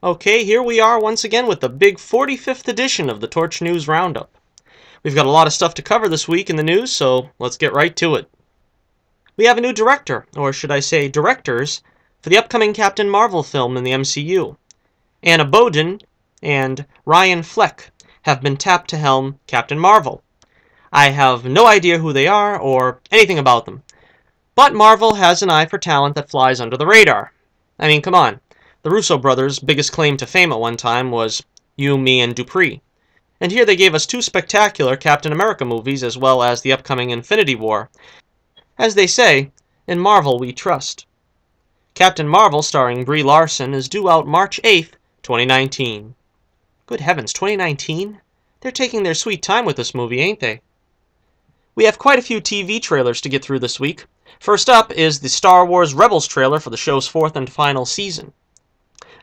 Okay, here we are once again with the big 45th edition of the Torch News Roundup. We've got a lot of stuff to cover this week in the news, so let's get right to it. We have a new director, or should I say directors, for the upcoming Captain Marvel film in the MCU. Anna Boden and Ryan Fleck have been tapped to helm Captain Marvel. I have no idea who they are or anything about them. But Marvel has an eye for talent that flies under the radar. I mean, come on. The Russo brothers' biggest claim to fame at one time was You, Me, and Dupree. And here they gave us two spectacular Captain America movies as well as the upcoming Infinity War. As they say, in Marvel we trust. Captain Marvel, starring Brie Larson, is due out March 8th, 2019. Good heavens, 2019? They're taking their sweet time with this movie, ain't they? We have quite a few TV trailers to get through this week. First up is the Star Wars Rebels trailer for the show's fourth and final season.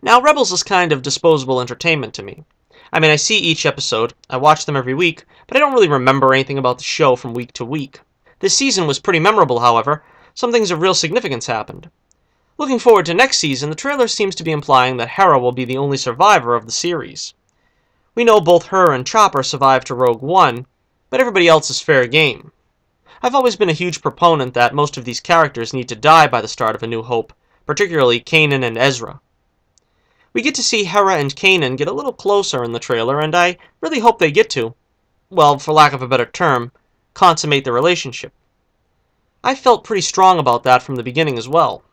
Now, Rebels is kind of disposable entertainment to me. I mean, I see each episode, I watch them every week, but I don't really remember anything about the show from week to week. This season was pretty memorable, however. Some things of real significance happened. Looking forward to next season, the trailer seems to be implying that Hera will be the only survivor of the series. We know both her and Chopper survived to Rogue One, but everybody else is fair game. I've always been a huge proponent that most of these characters need to die by the start of A New Hope, particularly Kanan and Ezra. We get to see Hera and Kanan get a little closer in the trailer, and I really hope they get to, well, for lack of a better term, consummate the relationship. I felt pretty strong about that from the beginning as well.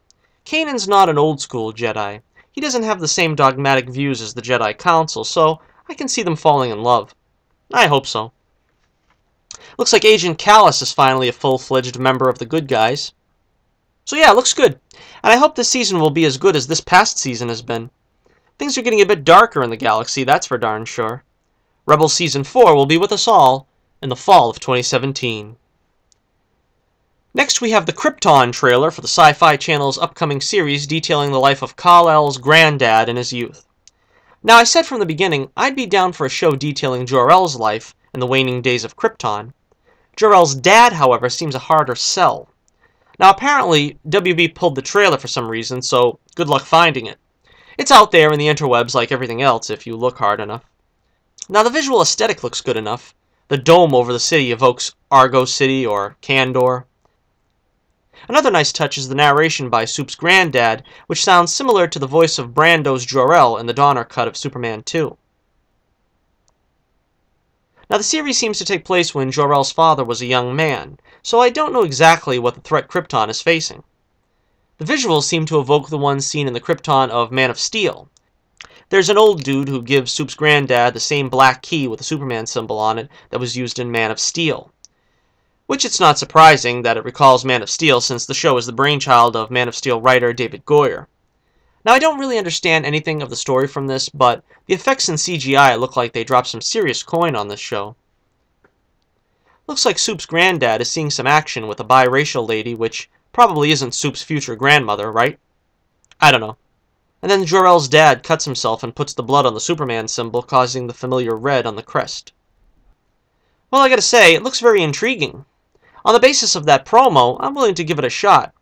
Kanan's not an old school Jedi. He doesn't have the same dogmatic views as the Jedi Council, so I can see them falling in love. I hope so. Looks like Agent Kallus is finally a full-fledged member of the good guys. So yeah, looks good. And I hope this season will be as good as this past season has been. Things are getting a bit darker in the galaxy, that's for darn sure. Rebels Season 4 will be with us all in the fall of 2017. Next, we have the Krypton trailer for the Sci Fi Channel's upcoming series detailing the life of Kal-El's granddad in his youth. Now, I said from the beginning I'd be down for a show detailing Jor-El's life in the waning days of Krypton. Jor-El's dad, however, seems a harder sell. Now, apparently, WB pulled the trailer for some reason, so good luck finding it. It's out there in the interwebs like everything else if you look hard enough. Now, the visual aesthetic looks good enough. The dome over the city evokes Argo City or Kandor. Another nice touch is the narration by Soup's granddad, which sounds similar to the voice of Brando's Jor-El in the Donner cut of Superman 2. Now, the series seems to take place when Jor-El's father was a young man, so I don't know exactly what the threat Krypton is facing. The visuals seem to evoke the ones seen in the Krypton of Man of Steel. There's an old dude who gives Soup's granddad the same black key with the Superman symbol on it that was used in Man of Steel which it's not surprising that it recalls Man of Steel since the show is the brainchild of Man of Steel writer David Goyer. Now, I don't really understand anything of the story from this, but the effects in CGI look like they dropped some serious coin on this show. Looks like Soup's granddad is seeing some action with a biracial lady, which probably isn't Soup's future grandmother, right? I don't know. And then Jor-El's dad cuts himself and puts the blood on the Superman symbol, causing the familiar red on the crest. Well, I gotta say, it looks very intriguing. On the basis of that promo, I'm willing to give it a shot.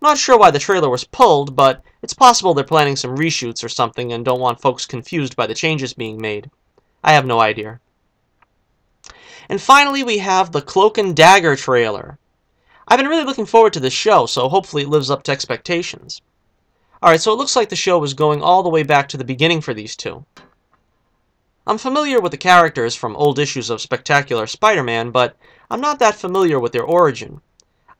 Not sure why the trailer was pulled, but it's possible they're planning some reshoots or something and don't want folks confused by the changes being made. I have no idea. And finally, we have the Cloak and Dagger trailer. I've been really looking forward to this show, so hopefully it lives up to expectations. Alright, so it looks like the show was going all the way back to the beginning for these two. I'm familiar with the characters from old issues of Spectacular Spider-Man, but I'm not that familiar with their origin.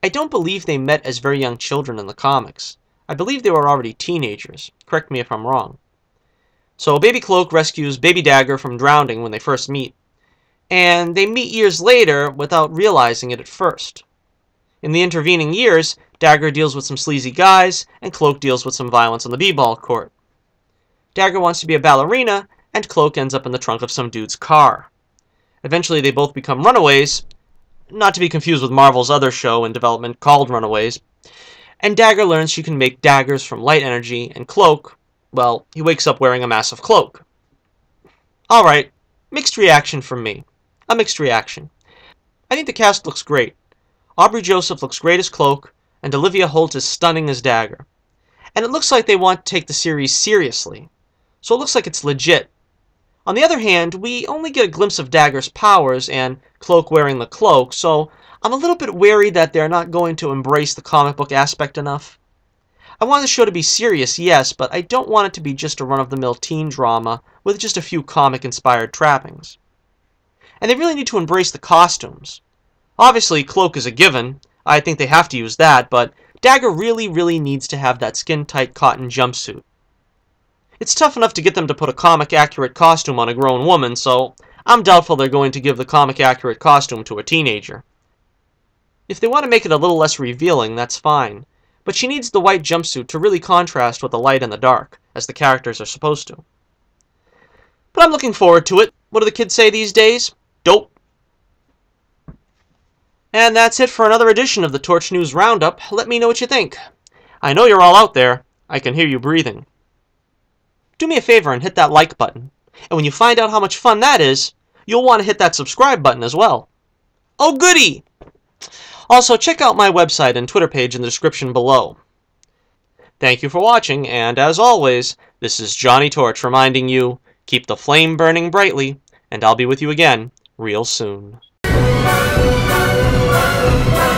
I don't believe they met as very young children in the comics. I believe they were already teenagers. Correct me if I'm wrong. So Baby Cloak rescues Baby Dagger from drowning when they first meet. And they meet years later without realizing it at first. In the intervening years, Dagger deals with some sleazy guys, and Cloak deals with some violence on the b-ball court. Dagger wants to be a ballerina, and Cloak ends up in the trunk of some dude's car. Eventually, they both become runaways, not to be confused with Marvel's other show in development called Runaways. And Dagger learns she can make daggers from light energy, and Cloak, well, he wakes up wearing a massive cloak. Alright, mixed reaction from me. A mixed reaction. I think the cast looks great. Aubrey Joseph looks great as Cloak, and Olivia Holt is stunning as Dagger. And it looks like they want to take the series seriously. so it looks like it's legit. On the other hand, we only get a glimpse of Dagger's powers and Cloak wearing the cloak, so I'm a little bit wary that they're not going to embrace the comic book aspect enough. I want the show to be serious, yes, but I don't want it to be just a run-of-the-mill teen drama with just a few comic-inspired trappings. And they really need to embrace the costumes. Obviously, Cloak is a given. I think they have to use that, but Dagger really, really needs to have that skin-tight cotton jumpsuit. It's tough enough to get them to put a comic-accurate costume on a grown woman, so I'm doubtful they're going to give the comic-accurate costume to a teenager. If they want to make it a little less revealing, that's fine but she needs the white jumpsuit to really contrast with the light and the dark, as the characters are supposed to. But I'm looking forward to it. What do the kids say these days? Dope. And that's it for another edition of the Torch News Roundup. Let me know what you think. I know you're all out there. I can hear you breathing. Do me a favor and hit that like button. And when you find out how much fun that is, you'll want to hit that subscribe button as well. Oh goody! Also, check out my website and Twitter page in the description below. Thank you for watching, and as always, this is Johnnie Torch reminding you, keep the flame burning brightly, and I'll be with you again real soon. Música